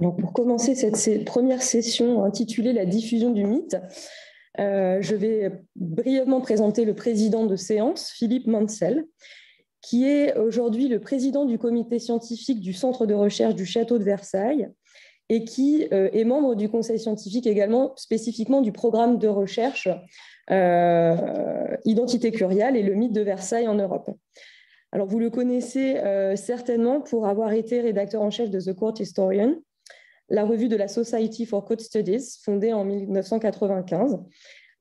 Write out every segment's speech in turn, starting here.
pour commencer cette première session intitulée La diffusion du mythe, euh, je vais brièvement présenter le président de séance, Philippe Mansell, qui est aujourd'hui le président du comité scientifique du centre de recherche du château de Versailles et qui euh, est membre du conseil scientifique également spécifiquement du programme de recherche euh, Identité curiale et le mythe de Versailles en Europe. Alors vous le connaissez certainement pour avoir été rédacteur en chef de The Court Historian, la revue de la Society for Code Studies, fondée en 1995.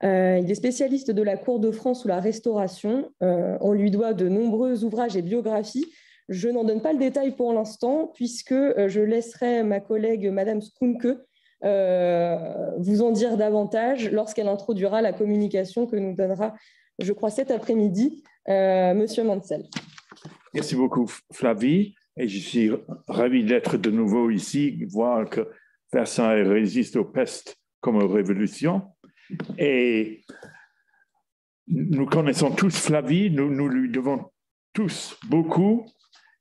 Euh, il est spécialiste de la cour de France sous la Restauration. Euh, on lui doit de nombreux ouvrages et biographies. Je n'en donne pas le détail pour l'instant, puisque euh, je laisserai ma collègue Madame Skounke vous en dire davantage lorsqu'elle introduira la communication que nous donnera, je crois, cet après-midi, Monsieur Mansell. Merci beaucoup, Flavie. Et je suis ravi d'être de nouveau ici, voir que Versailles résiste aux pestes comme aux révolutions. Et nous connaissons tous Flavie, nous, nous lui devons tous beaucoup.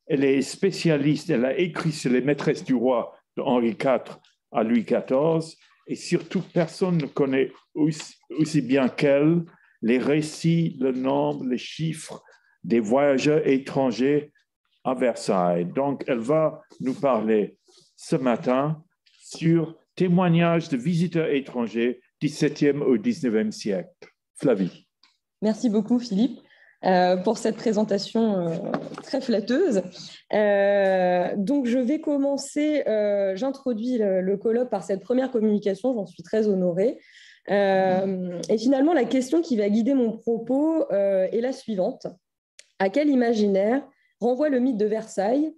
Elle est spécialiste, elle a écrit sur les maîtresses du roi de Henri IV à Louis XIV, et surtout personne ne connaît aussi, aussi bien qu'elle les récits, le nombre, les chiffres des voyageurs étrangers à Versailles. Donc, elle va nous parler ce matin sur témoignages de visiteurs étrangers 17e au 19e siècle. Flavie. Merci beaucoup, Philippe. Euh, pour cette présentation euh, très flatteuse. Euh, donc, je vais commencer, j'introduis le, le, colloque par cette première communication, j'en suis très honorée. et finalement, la question qui va guider mon propos est la suivante. À quel imaginaire renvoie le mythe de Versailles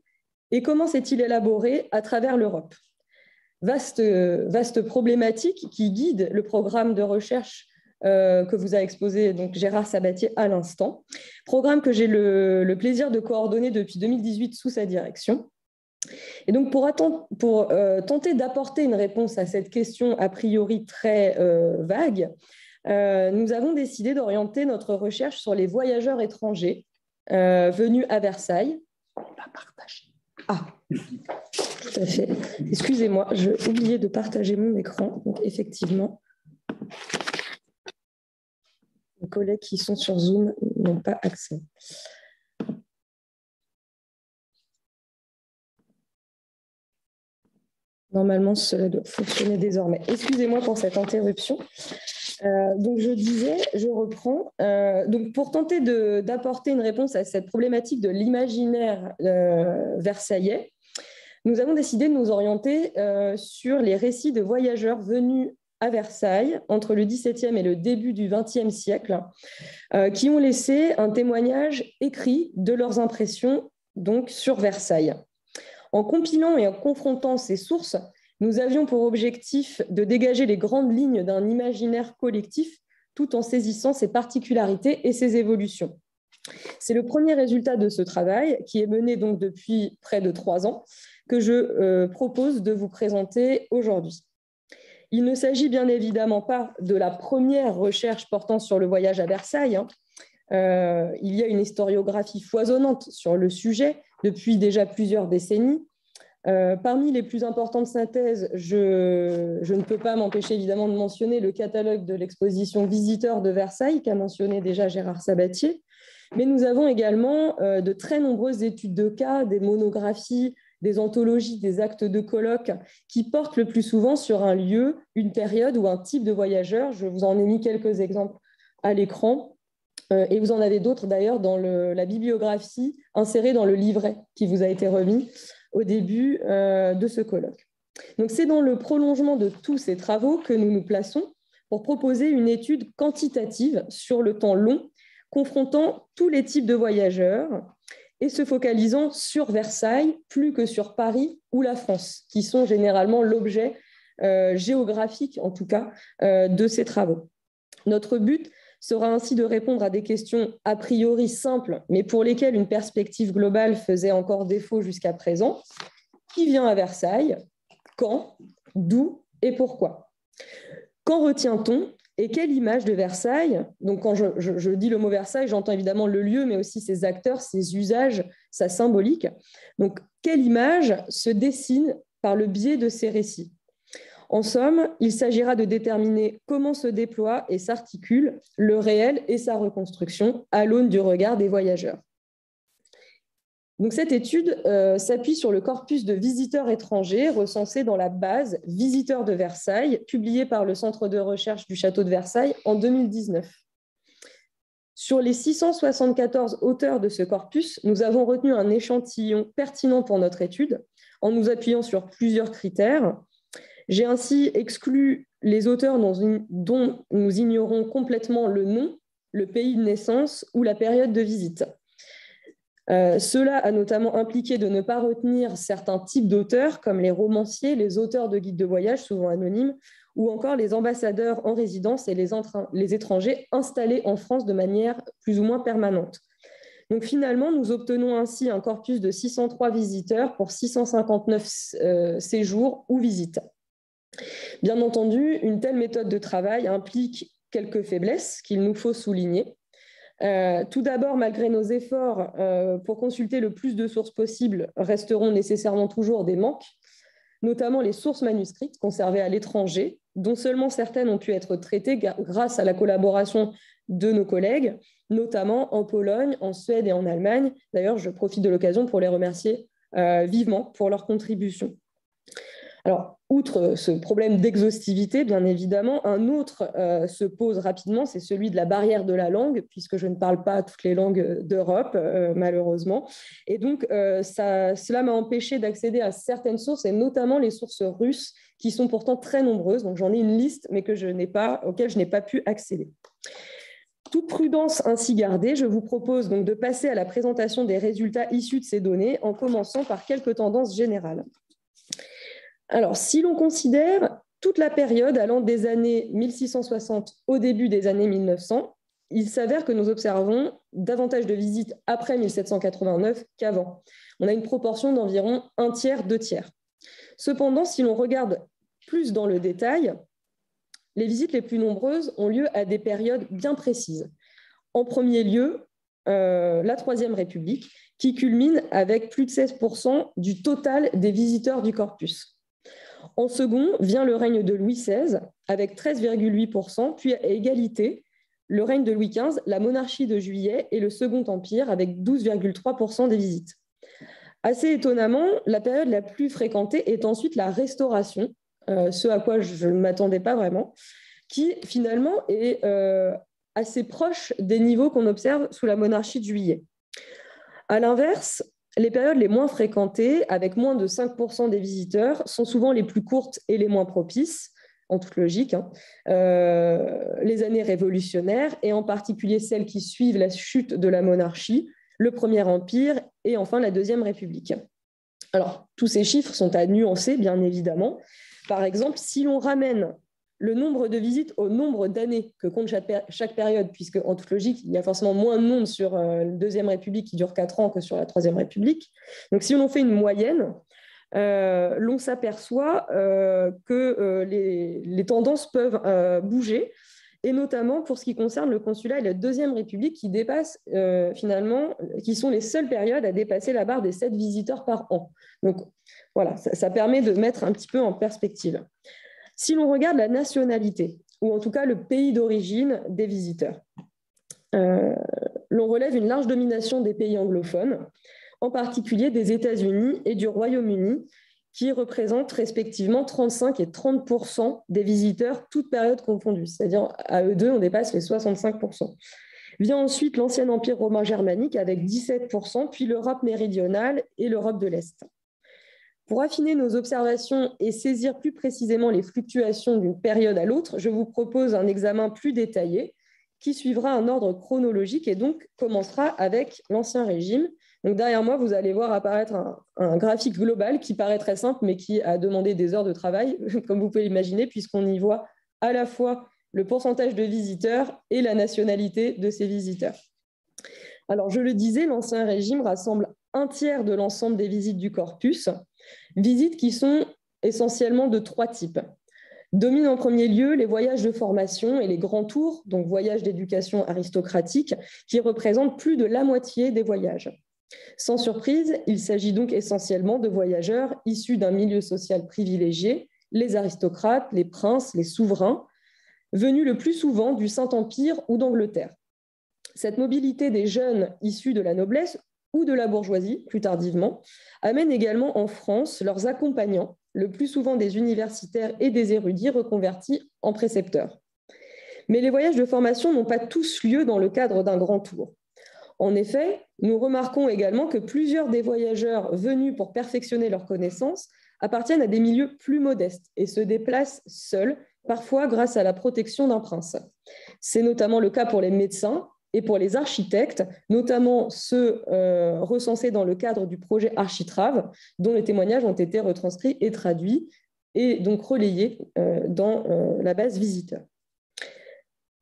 et comment s'est-il élaboré à travers l'Europe? Vaste, problématique qui guide le programme de recherche euh, que vous a exposé donc Gérard Sabatier à l'instant, programme que j'ai le, plaisir de coordonner depuis 2018 sous sa direction. Et donc pour, pour euh, tenter d'apporter une réponse à cette question a priori très euh, vague, nous avons décidé d'orienter notre recherche sur les voyageurs étrangers euh, venu à Versailles. On. Ah, tout à fait. Excusez-moi, j'ai oublié de partager mon écran. Donc, effectivement, les collègues qui sont sur Zoom n'ont pas accès. Normalement, cela doit fonctionner désormais. Excusez-moi pour cette interruption. Euh, donc je disais, je reprends, euh, donc pour tenter d'apporter une réponse à cette problématique de l'imaginaire euh, versaillais, nous avons décidé de nous orienter sur les récits de voyageurs venus à Versailles entre le XVIIe et le début du XXe siècle, qui ont laissé un témoignage écrit de leurs impressions donc sur Versailles. En compilant et en confrontant ces sources, nous avions pour objectif de dégager les grandes lignes d'un imaginaire collectif tout en saisissant ses particularités et ses évolutions. C'est le premier résultat de ce travail, qui est mené donc depuis près de trois ans, que je euh, propose de vous présenter aujourd'hui. Il ne s'agit bien évidemment pas de la première recherche portant sur le voyage à Versailles. Hein. Euh, il y a une historiographie foisonnante sur le sujet depuis déjà plusieurs décennies, euh, parmi les plus importantes synthèses, je, ne peux pas m'empêcher évidemment de mentionner le catalogue de l'exposition Visiteurs de Versailles qu'a mentionné déjà Gérard Sabatier. Mais nous avons également euh, de très nombreuses études de cas, des monographies, des anthologies, des actes de colloques qui portent le plus souvent sur un lieu, une période ou un type de voyageur. Je vous en ai mis quelques exemples à l'écran. Euh, et vous en avez d'autres d'ailleurs dans la bibliographie insérée dans le livret qui vous a été remis au début euh, de ce colloque. Donc c'est dans le prolongement de tous ces travaux que nous nous plaçons pour proposer une étude quantitative sur le temps long, confrontant tous les types de voyageurs et se focalisant sur Versailles plus que sur Paris ou la France, qui sont généralement l'objet euh, géographique, en tout cas, euh, de ces travaux. Notre but sera ainsi de répondre à des questions a priori simples, mais pour lesquelles une perspective globale faisait encore défaut jusqu'à présent. Qui vient à Versailles? Quand? D'où? Et pourquoi? Qu'en retient-on? Et quelle image de Versailles? Donc, quand je, dis le mot Versailles, j'entends évidemment le lieu, mais aussi ses acteurs, ses usages, sa symbolique. Donc, quelle image se dessine par le biais de ces récits? En somme, il s'agira de déterminer comment se déploie et s'articule le réel et sa reconstruction à l'aune du regard des voyageurs. Cette étude euh, s'appuie sur le corpus de visiteurs étrangers recensés dans la base Visiteurs de Versailles, publiée par le Centre de recherche du Château de Versailles en 2019. Sur les 674 auteurs de ce corpus, nous avons retenu un échantillon pertinent pour notre étude en nous appuyant sur plusieurs critères. J'ai ainsi exclu les auteurs dont nous ignorons complètement le nom, le pays de naissance ou la période de visite. Euh, cela a notamment impliqué de ne pas retenir certains types d'auteurs, comme les romanciers, les auteurs de guides de voyage, souvent anonymes, ou encore les ambassadeurs en résidence et les, étrangers installés en France de manière plus ou moins permanente. Donc finalement, nous obtenons ainsi un corpus de 603 visiteurs pour 659 euh, séjours ou visites. Bien entendu, une telle méthode de travail implique quelques faiblesses qu'il nous faut souligner. Euh, tout d'abord, malgré nos efforts euh, pour consulter le plus de sources possibles, resteront nécessairement toujours des manques, notamment les sources manuscrites conservées à l'étranger, dont seulement certaines ont pu être traitées grâce à la collaboration de nos collègues, notamment en Pologne, en Suède et en Allemagne. D'ailleurs, je profite de l'occasion pour les remercier euh, vivement pour leur contribution. Alors, outre ce problème d'exhaustivité, bien évidemment, un autre euh, se pose rapidement, c'est celui de la barrière de la langue, puisque je ne parle pas toutes les langues d'Europe, euh, malheureusement. Et donc, euh, cela m'a empêché d'accéder à certaines sources, et notamment les sources russes, qui sont pourtant très nombreuses. Donc, j'en ai une liste, mais que auxquelles je n'ai pas pu accéder. Toute prudence ainsi gardée, je vous propose donc de passer à la présentation des résultats issus de ces données, en commençant par quelques tendances générales. Alors, si l'on considère toute la période allant des années 1660 au début des années 1900, il s'avère que nous observons davantage de visites après 1789 qu'avant. On a une proportion d'environ un tiers, deux tiers. Cependant, si l'on regarde plus dans le détail, les visites les plus nombreuses ont lieu à des périodes bien précises. En premier lieu, euh, la Troisième République, qui culmine avec plus de 16% du total des visiteurs du corpus. En second vient le règne de Louis XVI avec 13,8%, puis à égalité, le règne de Louis XV, la monarchie de Juillet et le Second Empire avec 12,3% des visites. Assez étonnamment, la période la plus fréquentée est ensuite la Restauration, euh, ce à quoi je ne m'attendais pas vraiment, qui finalement est euh, assez proche des niveaux qu'on observe sous la monarchie de Juillet. À l'inverse, les périodes les moins fréquentées, avec moins de 5% des visiteurs, sont souvent les plus courtes et les moins propices, en toute logique, hein. euh, les années révolutionnaires, et en particulier celles qui suivent la chute de la monarchie, le Premier Empire et enfin la Deuxième République. Alors, tous ces chiffres sont à nuancer, bien évidemment. Par exemple, si l'on ramène le nombre de visites au nombre d'années que compte chaque, période, puisque en toute logique, il y a forcément moins de monde sur euh, la Deuxième République qui dure quatre ans que sur la Troisième République. Donc si on fait une moyenne, euh, l'on s'aperçoit euh, que les, tendances peuvent bouger, et notamment pour ce qui concerne le consulat et la Deuxième République qui dépassent finalement, qui sont les seules périodes à dépasser la barre des sept visiteurs par an. Donc voilà, ça permet de mettre un petit peu en perspective. Si l'on regarde la nationalité, ou en tout cas le pays d'origine des visiteurs, euh, l'on relève une large domination des pays anglophones, en particulier des États-Unis et du Royaume-Uni, qui représentent respectivement 35 et 30% des visiteurs, toutes périodes confondues. C'est-à-dire, à eux deux, on dépasse les 65% Vient ensuite l'ancien empire romain germanique avec 17% puis l'Europe méridionale et l'Europe de l'Est. Pour affiner nos observations et saisir plus précisément les fluctuations d'une période à l'autre, je vous propose un examen plus détaillé qui suivra un ordre chronologique et donc commencera avec l'Ancien Régime. Derrière moi, vous allez voir apparaître un, graphique global qui paraît très simple, mais qui a demandé des heures de travail, comme vous pouvez l'imaginer, puisqu'on y voit à la fois le pourcentage de visiteurs et la nationalité de ces visiteurs. Alors, je le disais, l'Ancien Régime rassemble un tiers de l'ensemble des visites du corpus, Visites qui sont essentiellement de trois types. Dominent en premier lieu les voyages de formation et les grands tours, donc voyages d'éducation aristocratique, qui représentent plus de la moitié des voyages. Sans surprise, il s'agit donc essentiellement de voyageurs issus d'un milieu social privilégié, les aristocrates, les princes, les souverains, venus le plus souvent du Saint-Empire ou d'Angleterre. Cette mobilité des jeunes issus de la noblesse ou de la bourgeoisie, plus tardivement, amène également en France leurs accompagnants, le plus souvent des universitaires et des érudits reconvertis en précepteurs. Mais les voyages de formation n'ont pas tous lieu dans le cadre d'un grand tour. En effet, nous remarquons également que plusieurs des voyageurs venus pour perfectionner leurs connaissances appartiennent à des milieux plus modestes et se déplacent seuls, parfois grâce à la protection d'un prince. C'est notamment le cas pour les médecins et pour les architectes, notamment ceux euh, recensés dans le cadre du projet Architrave, dont les témoignages ont été retranscrits et traduits et donc relayés euh, dans euh, la base visiteur.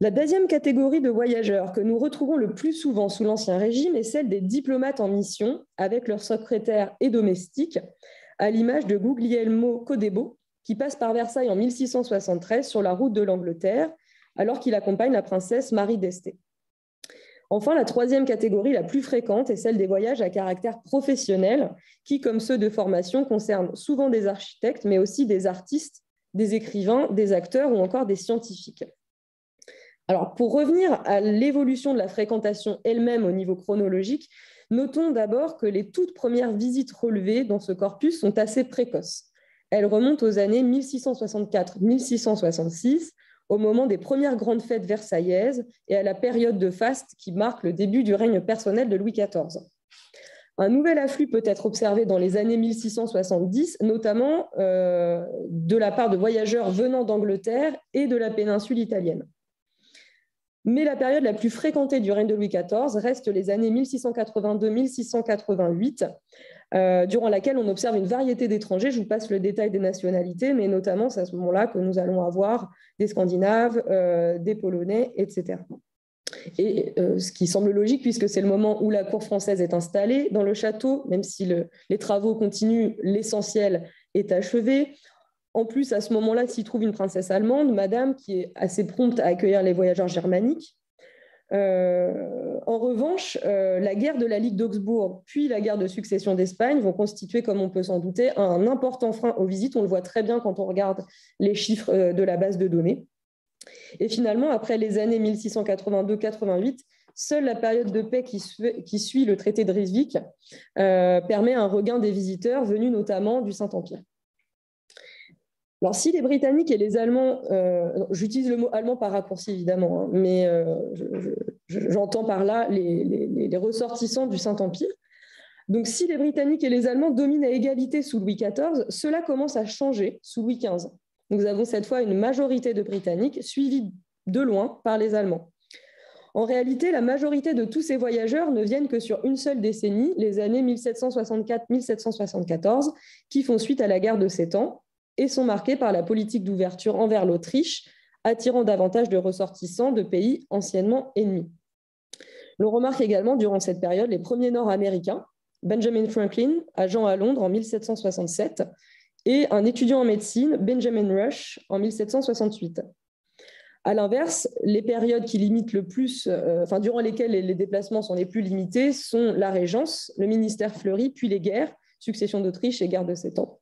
La deuxième catégorie de voyageurs que nous retrouvons le plus souvent sous l'Ancien Régime est celle des diplomates en mission avec leurs secrétaires et domestiques, à l'image de Guglielmo Codebo, qui passe par Versailles en 1673 sur la route de l'Angleterre, alors qu'il accompagne la princesse Marie d'Este. Enfin, la troisième catégorie, la plus fréquente, est celle des voyages à caractère professionnel, qui, comme ceux de formation, concernent souvent des architectes, mais aussi des artistes, des écrivains, des acteurs ou encore des scientifiques. Alors, pour revenir à l'évolution de la fréquentation elle-même au niveau chronologique, notons d'abord que les toutes premières visites relevées dans ce corpus sont assez précoces. Elles remontent aux années 1664-1666, au moment des premières grandes fêtes versaillaises et à la période de faste qui marque le début du règne personnel de Louis XIV. Un nouvel afflux peut être observé dans les années 1670, notamment euh, de la part de voyageurs venant d'Angleterre et de la péninsule italienne. Mais la période la plus fréquentée du règne de Louis XIV reste les années 1682-1688, euh, durant laquelle on observe une variété d'étrangers. Je vous passe le détail des nationalités, mais notamment c'est à ce moment-là que nous allons avoir des Scandinaves, euh, des Polonais, etc. Et euh, ce qui semble logique, puisque c'est le moment où la cour française est installée dans le château, même si les travaux continuent, l'essentiel est achevé. En plus, à ce moment-là, s'y trouve une princesse allemande, madame, qui est assez prompte à accueillir les voyageurs germaniques. Euh, en revanche, euh, la guerre de la Ligue d'Augsbourg, puis la guerre de succession d'Espagne vont constituer, comme on peut s'en douter, un important frein aux visites. On le voit très bien quand on regarde les chiffres euh, de la base de données. Et finalement, après les années 1682-88, seule la période de paix qui, suit le traité de Rysvik permet un regain des visiteurs venus notamment du Saint-Empire. Alors, si les Britanniques et les Allemands, euh, j'utilise le mot allemand par raccourci évidemment, hein, mais euh, j'entends par là les, ressortissants du Saint-Empire. Donc, si les Britanniques et les Allemands dominent à égalité sous Louis XIV, cela commence à changer sous Louis XV. Nous avons cette fois une majorité de Britanniques suivie de loin par les Allemands. En réalité, la majorité de tous ces voyageurs ne viennent que sur une seule décennie, les années 1764-1774, qui font suite à la guerre de Sept Ans, et sont marqués par la politique d'ouverture envers l'Autriche, attirant davantage de ressortissants de pays anciennement ennemis. L'on remarque également durant cette période les premiers Nord-Américains, Benjamin Franklin, agent à Londres en 1767, et un étudiant en médecine, Benjamin Rush, en 1768. À l'inverse, les périodes qui limitent le plus, euh, enfin, durant lesquelles les, déplacements sont les plus limités sont la Régence, le ministère fleuri, puis les guerres, succession d'Autriche et guerre de Sept Ans.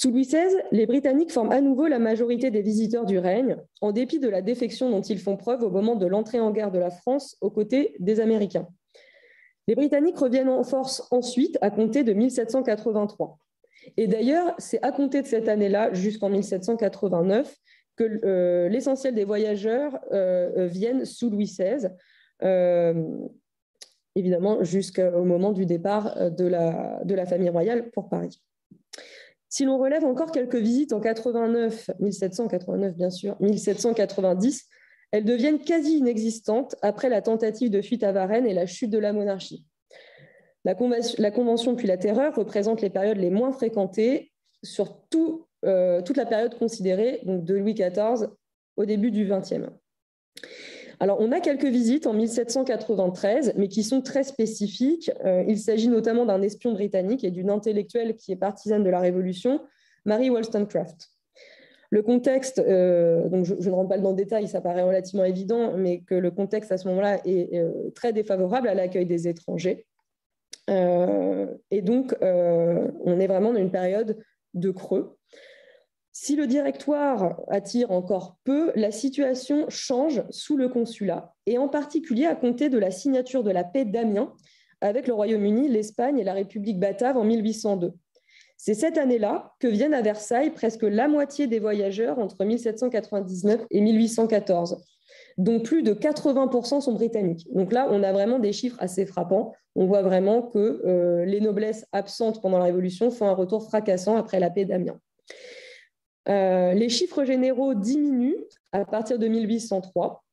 Sous Louis XVI, les Britanniques forment à nouveau la majorité des visiteurs du règne, en dépit de la défection dont ils font preuve au moment de l'entrée en guerre de la France aux côtés des Américains. Les Britanniques reviennent en force ensuite à compter de 1783. Et d'ailleurs, c'est à compter de cette année-là, jusqu'en 1789, que euh, l'essentiel des voyageurs euh, viennent sous Louis XVI, euh, évidemment jusqu'au moment du départ de la famille royale pour Paris. Si l'on relève encore quelques visites en 89, 1789 bien sûr, 1790, elles deviennent quasi inexistantes après la tentative de fuite à Varennes et la chute de la monarchie. La, Convention puis la Terreur représentent les périodes les moins fréquentées sur euh, toute la période considérée donc de Louis XIV au début du XXe. Alors, on a quelques visites en 1793, mais qui sont très spécifiques. Euh, il s'agit notamment d'un espion britannique et d'une intellectuelle qui est partisane de la Révolution, Mary Wollstonecraft. Le contexte, euh, donc je, ne rentre pas dans le détail, ça paraît relativement évident, mais que le contexte à ce moment-là est euh, très défavorable à l'accueil des étrangers. et donc, on est vraiment dans une période de creux. Si le directoire attire encore peu, la situation change sous le consulat, et en particulier à compter de la signature de la paix d'Amiens avec le Royaume-Uni, l'Espagne et la République batave en 1802. C'est cette année-là que viennent à Versailles presque la moitié des voyageurs entre 1799 et 1814, dont plus de 80% sont britanniques. Donc là, on a vraiment des chiffres assez frappants. On voit vraiment que euh, les noblesses absentes pendant la Révolution font un retour fracassant après la paix d'Amiens. Euh, les chiffres généraux diminuent à partir de 1803.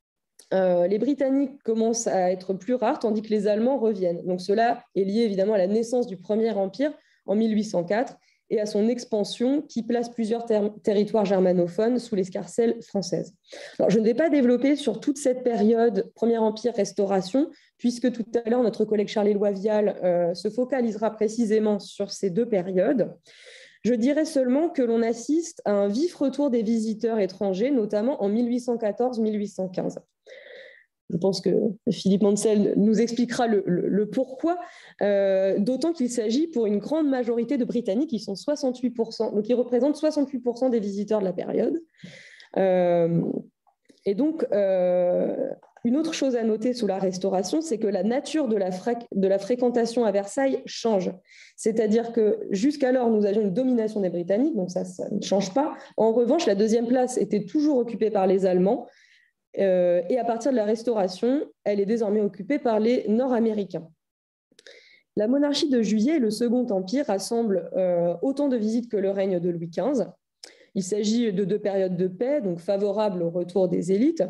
Euh, les Britanniques commencent à être plus rares, tandis que les Allemands reviennent. Donc cela est lié évidemment à la naissance du Premier Empire en 1804 et à son expansion qui place plusieurs territoires germanophones sous l'escarcelle française. Alors, je ne vais pas développer sur toute cette période Premier Empire, Restauration, puisque tout à l'heure, notre collègue Charles-Éloi Vial euh, se focalisera précisément sur ces deux périodes. Je dirais seulement que l'on assiste à un vif retour des visiteurs étrangers, notamment en 1814-1815. Je pense que Philippe Mansell nous expliquera le, pourquoi, euh, d'autant qu'il s'agit pour une grande majorité de Britanniques, qui sont 68%, donc ils représentent 68% des visiteurs de la période. Euh, et donc, euh, une autre chose à noter sous la Restauration, c'est que la nature de la, fréquentation à Versailles change. C'est-à-dire que jusqu'alors, nous avions une domination des Britanniques, donc ça, ne change pas. En revanche, la deuxième place était toujours occupée par les Allemands, euh, et à partir de la Restauration, elle est désormais occupée par les Nord-Américains. La monarchie de Juillet, le Second Empire, rassemble euh, autant de visites que le règne de Louis XV. Il s'agit de deux périodes de paix, donc favorables au retour des élites,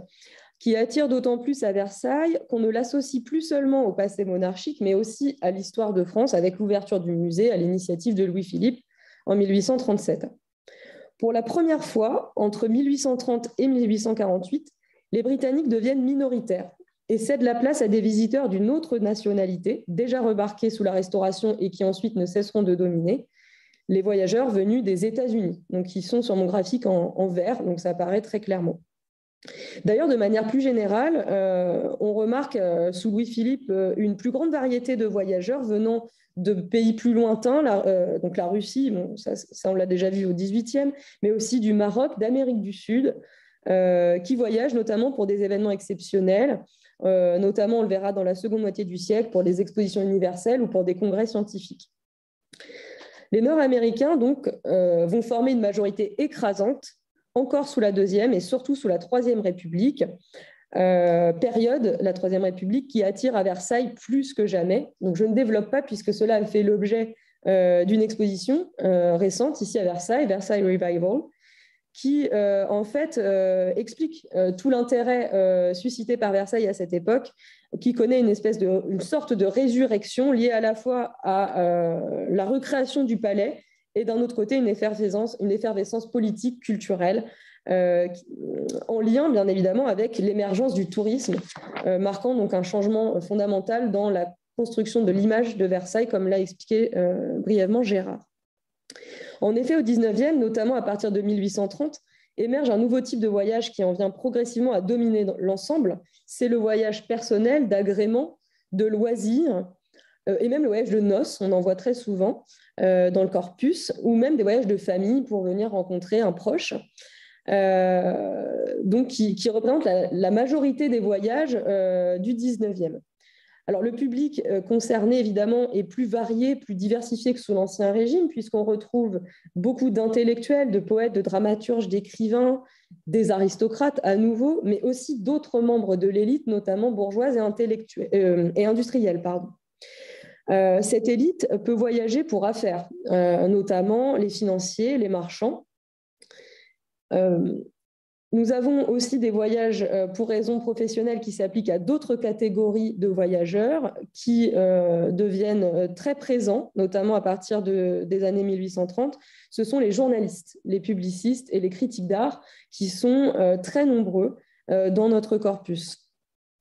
qui attire d'autant plus à Versailles qu'on ne l'associe plus seulement au passé monarchique, mais aussi à l'histoire de France avec l'ouverture du musée à l'initiative de Louis-Philippe en 1837. Pour la première fois, entre 1830 et 1848, les Britanniques deviennent minoritaires et cèdent la place à des visiteurs d'une autre nationalité, déjà remarqués sous la Restauration et qui ensuite ne cesseront de dominer, les voyageurs venus des États-Unis, donc qui sont sur mon graphique en vert, donc ça apparaît très clairement. D'ailleurs, de manière plus générale, euh, on remarque euh, sous Louis-Philippe euh, une plus grande variété de voyageurs venant de pays plus lointains, donc la Russie, ça, on l'a déjà vu au XVIIIe, mais aussi du Maroc, d'Amérique du Sud, qui voyagent notamment pour des événements exceptionnels, notamment on le verra dans la seconde moitié du siècle pour les expositions universelles ou pour des congrès scientifiques. Les Nord-Américains donc vont former une majorité écrasante encore sous la Deuxième et surtout sous la Troisième République, euh, période, la Troisième République, qui attire à Versailles plus que jamais. Donc je ne développe pas puisque cela a fait l'objet euh, d'une exposition euh, récente ici à Versailles, Versailles Revival, qui en fait explique tout l'intérêt suscité par Versailles à cette époque, qui connaît une espèce de, une sorte de résurrection liée à la fois à la recréation du palais et d'un autre côté une effervescence, politique, culturelle, euh, en lien bien évidemment avec l'émergence du tourisme, euh, marquant donc un changement fondamental dans la construction de l'image de Versailles, comme l'a expliqué euh, brièvement Gérard. En effet, au 19e, notamment à partir de 1830, émerge un nouveau type de voyage qui en vient progressivement à dominer l'ensemble. C'est le voyage personnel, d'agrément, de loisirs, et même le voyage de noces, on en voit très souvent, euh, dans le corpus, ou même des voyages de famille pour venir rencontrer un proche. Euh, donc qui, qui représentent la, majorité des voyages euh, du 19e. Alors le public concerné, évidemment, est plus varié, plus diversifié que sous l'Ancien Régime, puisqu'on retrouve beaucoup d'intellectuels, de poètes, de dramaturges, d'écrivains, des aristocrates à nouveau, mais aussi d'autres membres de l'élite, notamment bourgeoise et, et industrielle. Pardon. Euh, cette élite peut voyager pour affaires, euh, notamment les financiers, les marchands. Euh, nous avons aussi des voyages pour raisons professionnelles qui s'appliquent à d'autres catégories de voyageurs qui deviennent très présents, notamment à partir des années 1830. Ce sont les journalistes, les publicistes et les critiques d'art qui sont très nombreux dans notre corpus.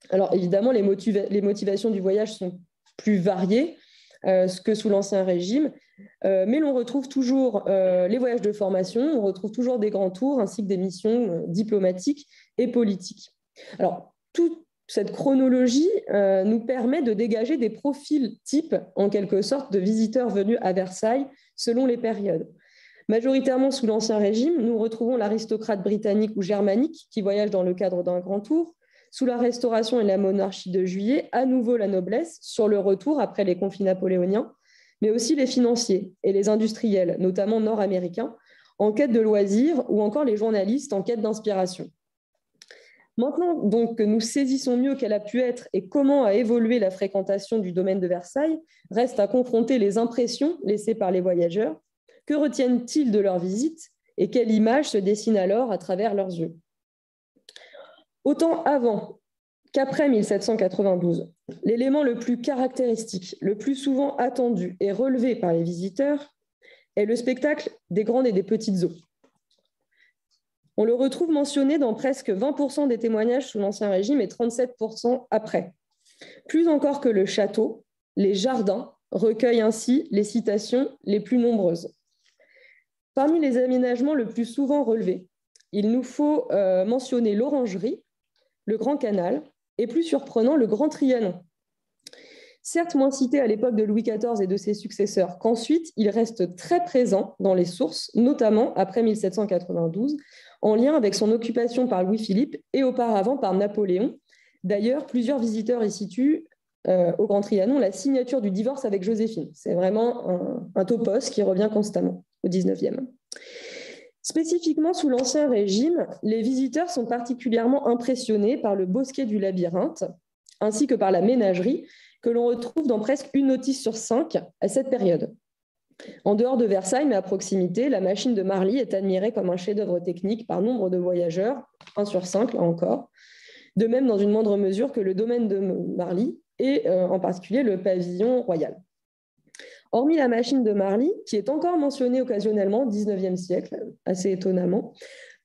Alors évidemment, les, les motivations du voyage sont plus variés euh, que sous l'Ancien Régime. Euh, mais l'on retrouve toujours euh, les voyages de formation, on retrouve toujours des grands tours ainsi que des missions diplomatiques et politiques. Alors, cette chronologie nous permet de dégager des profils types, en quelque sorte, de visiteurs venus à Versailles selon les périodes. Majoritairement sous l'Ancien Régime, nous retrouvons l'aristocrate britannique ou germanique qui voyage dans le cadre d'un grand tour. Sous la Restauration et la monarchie de Juillet, à nouveau la noblesse, sur le retour après les conflits napoléoniens, mais aussi les financiers et les industriels, notamment nord-américains, en quête de loisirs ou encore les journalistes en quête d'inspiration. Maintenant que nous saisissons mieux quelle a pu être et comment a évolué la fréquentation du domaine de Versailles, reste à confronter les impressions laissées par les voyageurs. Que retiennent-ils de leur visite et quelle image se dessine alors à travers leurs yeux? Autant avant qu'après 1792, l'élément le plus caractéristique, le plus souvent attendu et relevé par les visiteurs est le spectacle des grandes et des petites eaux. On le retrouve mentionné dans presque 20% des témoignages sous l'Ancien Régime et 37% après. Plus encore que le château, les jardins recueillent ainsi les citations les plus nombreuses. Parmi les aménagements le plus souvent relevés, il nous faut euh, mentionner l'orangerie, le Grand Canal et plus surprenant, le Grand Trianon. Certes moins cité à l'époque de Louis XIV et de ses successeurs, qu'ensuite il reste très présent dans les sources, notamment après 1792, en lien avec son occupation par Louis-Philippe et auparavant par Napoléon. D'ailleurs, plusieurs visiteurs y situent euh, au Grand Trianon la signature du divorce avec Joséphine. C'est vraiment un, topos qui revient constamment au 19e. Spécifiquement sous l'Ancien Régime, les visiteurs sont particulièrement impressionnés par le bosquet du labyrinthe, ainsi que par la ménagerie, que l'on retrouve dans presque une notice sur cinq à cette période. En dehors de Versailles, mais à proximité, la machine de Marly est admirée comme un chef-d'œuvre technique par nombre de voyageurs, 1 sur 5 là encore. De même, dans une moindre mesure, que le domaine de Marly et euh, en particulier le pavillon royal. Hormis la machine de Marly, qui est encore mentionnée occasionnellement au XIXe siècle, assez étonnamment,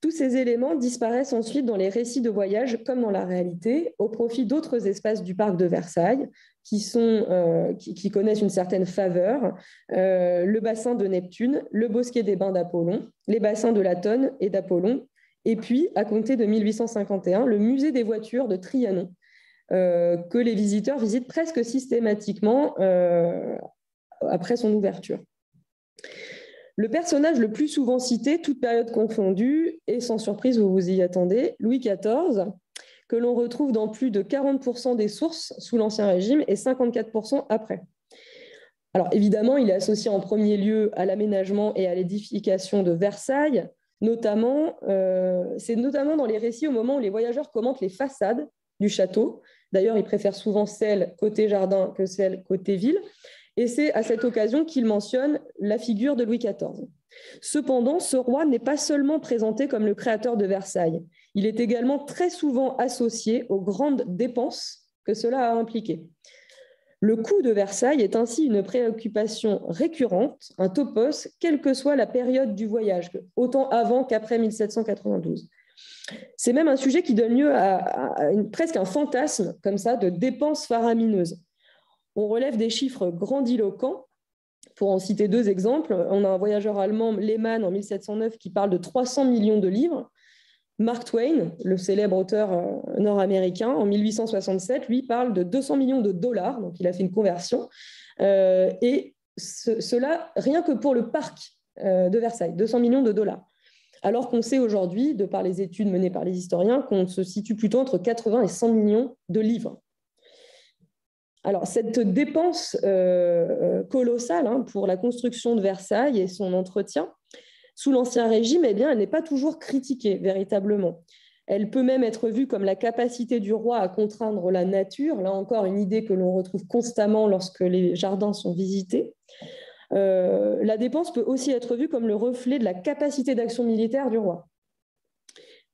tous ces éléments disparaissent ensuite dans les récits de voyage comme dans la réalité, au profit d'autres espaces du parc de Versailles qui, sont, euh, qui, connaissent une certaine faveur, euh, le bassin de Neptune, le bosquet des bains d'Apollon, les bassins de Latone et d'Apollon, et puis, à compter de 1851, le musée des voitures de Trianon, euh, que les visiteurs visitent presque systématiquement après son ouverture. Le personnage le plus souvent cité, toute période confondue, et sans surprise, vous vous y attendez, Louis XIV, que l'on retrouve dans plus de 40% des sources sous l'Ancien Régime et 54% après. Alors évidemment, il est associé en premier lieu à l'aménagement et à l'édification de Versailles, notamment, euh, c'est notamment dans les récits au moment où les voyageurs commentent les façades du château. D'ailleurs, ils préfèrent souvent celles côté jardin que celles côté ville. Et c'est à cette occasion qu'il mentionne la figure de Louis XIV. Cependant, ce roi n'est pas seulement présenté comme le créateur de Versailles, il est également très souvent associé aux grandes dépenses que cela a impliquées. Le coût de Versailles est ainsi une préoccupation récurrente, un topos, quelle que soit la période du voyage, autant avant qu'après 1792. C'est même un sujet qui donne lieu à, presque un fantasme comme ça de dépenses faramineuses on relève des chiffres grandiloquents. Pour en citer deux exemples, on a un voyageur allemand, Lehmann, en 1709, qui parle de 300 millions de livres. Mark Twain, le célèbre auteur euh, nord-américain, en 1867, lui parle de 200 millions de dollars, donc il a fait une conversion. Euh, et cela, rien que pour le parc euh, de Versailles, 200 millions de dollars. Alors qu'on sait aujourd'hui, de par les études menées par les historiens, qu'on se situe plutôt entre 80 et 100 millions de livres. Alors, cette dépense euh, colossale hein, pour la construction de Versailles et son entretien, sous l'Ancien Régime, eh bien, elle n'est pas toujours critiquée véritablement. Elle peut même être vue comme la capacité du roi à contraindre la nature, là encore une idée que l'on retrouve constamment lorsque les jardins sont visités. Euh, la dépense peut aussi être vue comme le reflet de la capacité d'action militaire du roi.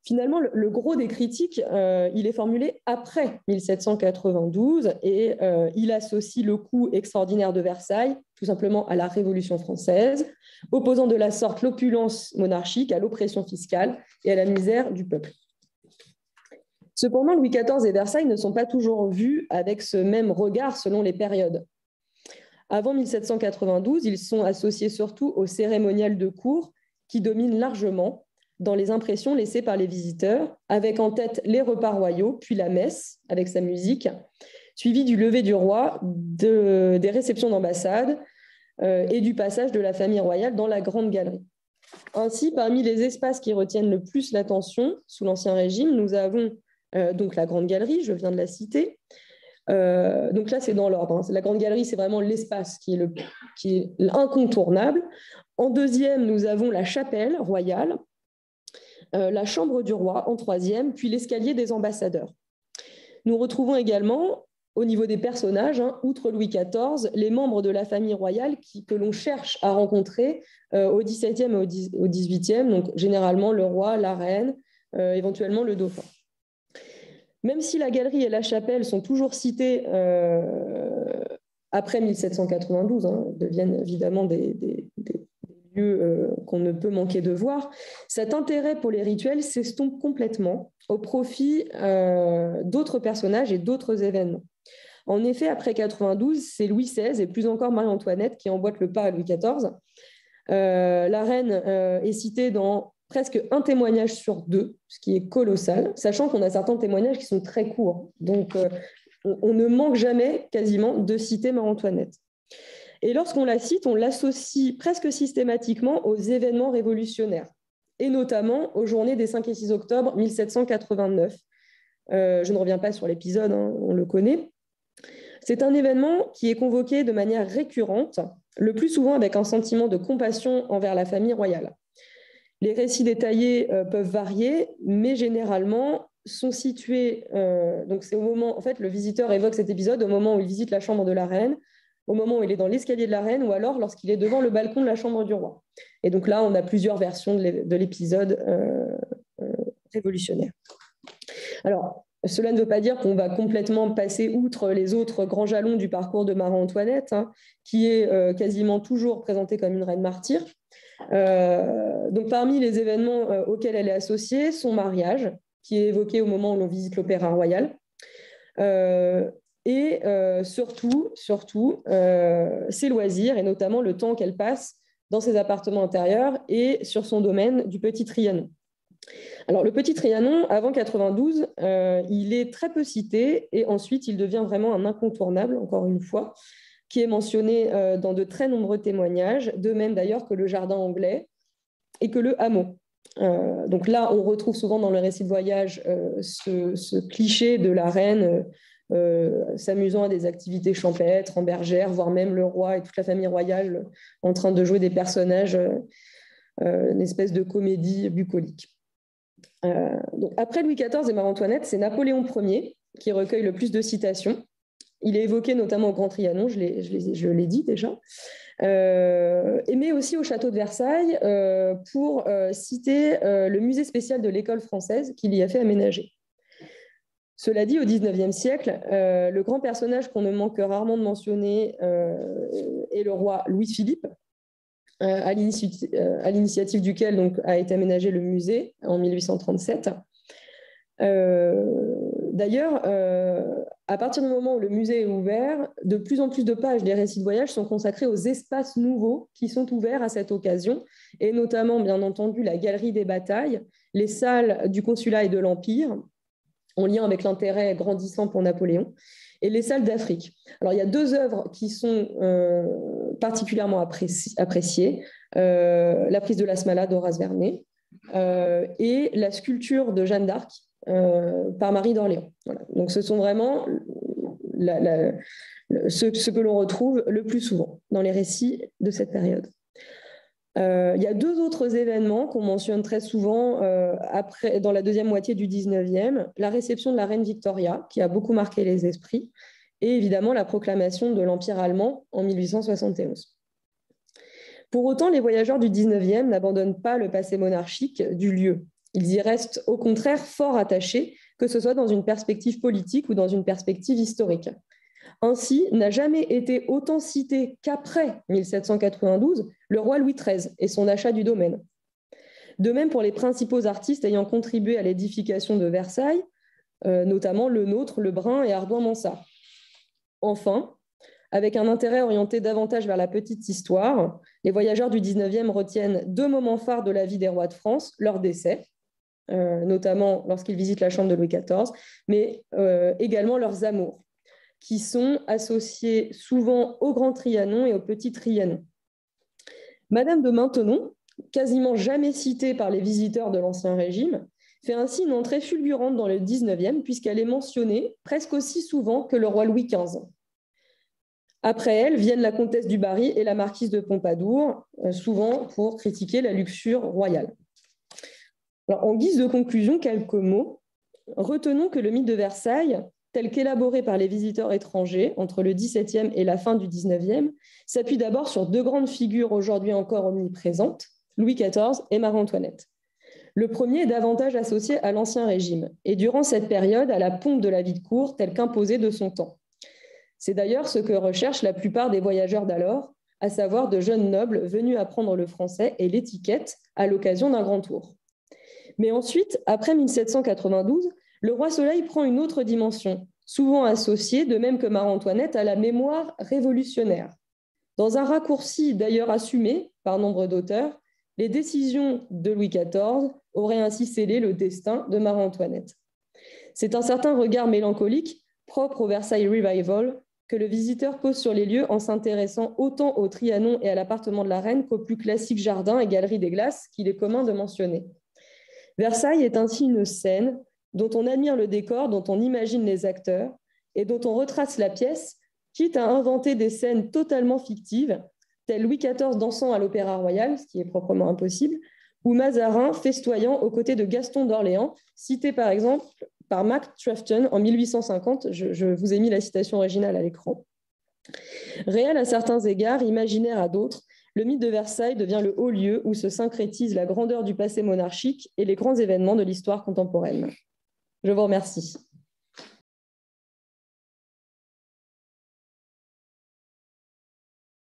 Finalement, le, gros des critiques, euh, il est formulé après 1792 et euh, il associe le coût extraordinaire de Versailles tout simplement à la Révolution française, opposant de la sorte l'opulence monarchique à l'oppression fiscale et à la misère du peuple. Cependant, Louis XIV et Versailles ne sont pas toujours vus avec ce même regard selon les périodes. Avant 1792, ils sont associés surtout au cérémonial de cour qui domine largement dans les impressions laissées par les visiteurs, avec en tête les repas royaux, puis la messe avec sa musique, suivi du lever du roi, des réceptions d'ambassade euh, et du passage de la famille royale dans la grande galerie. Ainsi, parmi les espaces qui retiennent le plus l'attention sous l'Ancien Régime, nous avons euh, donc la grande galerie, je viens de la citer. Euh, donc là, c'est dans l'ordre. Hein. La grande galerie, c'est vraiment l'espace qui est, le, qui est incontournable. En deuxième, nous avons la chapelle royale, la chambre du roi en troisième, puis l'escalier des ambassadeurs. Nous retrouvons également au niveau des personnages, hein, outre Louis XIV, les membres de la famille royale que l'on cherche à rencontrer euh, au XVIIe et au XVIIIe, donc généralement le roi, la reine, euh, éventuellement le dauphin. Même si la galerie et la chapelle sont toujours citées euh, après 1792, hein, deviennent évidemment des, lieux qu'on ne peut manquer de voir, cet intérêt pour les rituels s'estompe complètement au profit d'autres personnages et d'autres événements. En effet, après 92, c'est Louis XVI et plus encore Marie-Antoinette qui emboîtent le pas à Louis XIV. Euh, la reine euh, est citée dans presque un témoignage sur deux, ce qui est colossal, sachant qu'on a certains témoignages qui sont très courts. Donc, euh, on, ne manque jamais quasiment de citer Marie-Antoinette. Et lorsqu'on la cite, on l'associe presque systématiquement aux événements révolutionnaires, et notamment aux journées des 5 et 6 octobre 1789. je ne reviens pas sur l'épisode, hein, on le connaît, c'est un événement qui est convoqué de manière récurrente, le plus souvent avec un sentiment de compassion envers la famille royale. Les récits détaillés euh, peuvent varier, mais généralement sont situés. Euh, donc c'est au moment, en fait, le visiteur évoque cet épisode au moment où il visite la chambre de la reine, au moment où il est dans l'escalier de la reine, ou alors lorsqu'il est devant le balcon de la chambre du roi. Et donc là, on a plusieurs versions de l'épisode euh, révolutionnaire. Alors, cela ne veut pas dire qu'on va complètement passer outre les autres grands jalons du parcours de Marie-Antoinette, hein, qui est euh, quasiment toujours présentée comme une reine martyre. Euh, donc, parmi les événements euh, auxquels elle est associée, son mariage, qui est évoqué au moment où l'on visite l'Opéra Royal. Et surtout, surtout ses loisirs, et notamment le temps qu'elle passe dans ses appartements intérieurs et sur son domaine du Petit Trianon. Alors, le petit Trianon, avant 92, euh, il est très peu cité et ensuite il devient vraiment un incontournable, encore une fois, qui est mentionné euh, dans de très nombreux témoignages, de même d'ailleurs que le jardin anglais et que le hameau. Euh, donc là, on retrouve souvent dans le récit de voyage ce, cliché de la reine s'amusant à des activités champêtres, en bergère, voire même le roi et toute la famille royale en train de jouer des personnages, une espèce de comédie bucolique. Euh, après Louis XIV et Marie-Antoinette, c'est Napoléon Ier qui recueille le plus de citations. Il est évoqué notamment au Grand Trianon, je l'ai dit déjà, euh, mais aussi au château de Versailles euh, pour citer le musée spécial de l'école française qu'il y a fait aménager. Cela dit, au XIXe siècle, le grand personnage qu'on ne manque rarement de mentionner est le roi Louis-Philippe, euh, euh, à l'initiative duquel a été aménagé le musée en 1837. Euh, d'ailleurs, à partir du moment où le musée est ouvert, de plus en plus de pages des récits de voyage sont consacrées aux espaces nouveaux qui sont ouverts à cette occasion, et notamment, bien entendu, la galerie des batailles, les salles du consulat et de l'Empire, en lien avec l'intérêt grandissant pour Napoléon, et les salles d'Afrique. Alors, il y a deux œuvres qui sont particulièrement apprécié, euh, la prise de la Smala d'Horace Vernet euh, et la sculpture de Jeanne d'Arc euh, par Marie d'Orléans. Donc ce sont vraiment ce, que l'on retrouve le plus souvent dans les récits de cette période. Il y a deux autres événements qu'on mentionne très souvent après, dans la deuxième moitié du 19e. La réception de la reine Victoria, qui a beaucoup marqué les esprits, et évidemment la proclamation de l'Empire allemand en 1871. Pour autant, les voyageurs du 19e n'abandonnent pas le passé monarchique du lieu. Ils y restent au contraire fort attachés, que ce soit dans une perspective politique ou dans une perspective historique. Ainsi, n'a jamais été autant cité qu'après 1792 le roi Louis XIII et son achat du domaine. De même pour les principaux artistes ayant contribué à l'édification de Versailles, euh, notamment le nôtre, Lebrun et Ardouin Mansart. Enfin, avec un intérêt orienté davantage vers la petite histoire. Les voyageurs du 19e retiennent deux moments phares de la vie des rois de France, leur décès, euh, notamment lorsqu'ils visitent la chambre de Louis XIV, mais euh, également leurs amours, qui sont associés souvent au grand Trianon et au petit Trianon. Madame de Maintenon, quasiment jamais citée par les visiteurs de l'Ancien Régime, fait ainsi une entrée fulgurante dans le 19e, puisqu'elle est mentionnée presque aussi souvent que le roi Louis XV. Après elle viennent la comtesse du Barry et la marquise de Pompadour, euh, souvent pour critiquer la luxure royale. en guise de conclusion, quelques mots. Retenons que le mythe de Versailles, tel qu'élaboré par les visiteurs étrangers entre le XVIIe et la fin du XIXe, s'appuie d'abord sur deux grandes figures aujourd'hui encore omniprésentes, Louis XIV et Marie-Antoinette. Le premier est davantage associé à l'Ancien Régime, et durant cette période à la pompe de la vie de cour telle qu'imposée de son temps. C'est d'ailleurs ce que recherchent la plupart des voyageurs d'alors, à savoir de jeunes nobles venus apprendre le français et l'étiquette à l'occasion d'un grand tour. Mais ensuite, après 1792, le roi Soleil prend une autre dimension, souvent associée, de même que Marie-Antoinette, à la mémoire révolutionnaire. Dans un raccourci d'ailleurs assumé par nombre d'auteurs, les décisions de Louis XIV auraient ainsi scellé le destin de Marie-Antoinette. C'est un certain regard mélancolique propre au Versailles Revival que le visiteur pose sur les lieux en s'intéressant autant au Trianon et à l'appartement de la reine qu'au plus classique jardin et galerie des glaces qu'il est commun de mentionner. Versailles est ainsi une scène dont on admire le décor, dont on imagine les acteurs et dont on retrace la pièce, quitte à inventer des scènes totalement fictives tel Louis XIV dansant à l'Opéra Royal, ce qui est proprement impossible, ou Mazarin festoyant aux côtés de Gaston d'Orléans, cité par exemple par Mac Trafton en 1850. Je, vous ai mis la citation originale à l'écran. Réel à certains égards, imaginaire à d'autres, le mythe de Versailles devient le haut lieu où se syncrétisent la grandeur du passé monarchique et les grands événements de l'histoire contemporaine. Je vous remercie.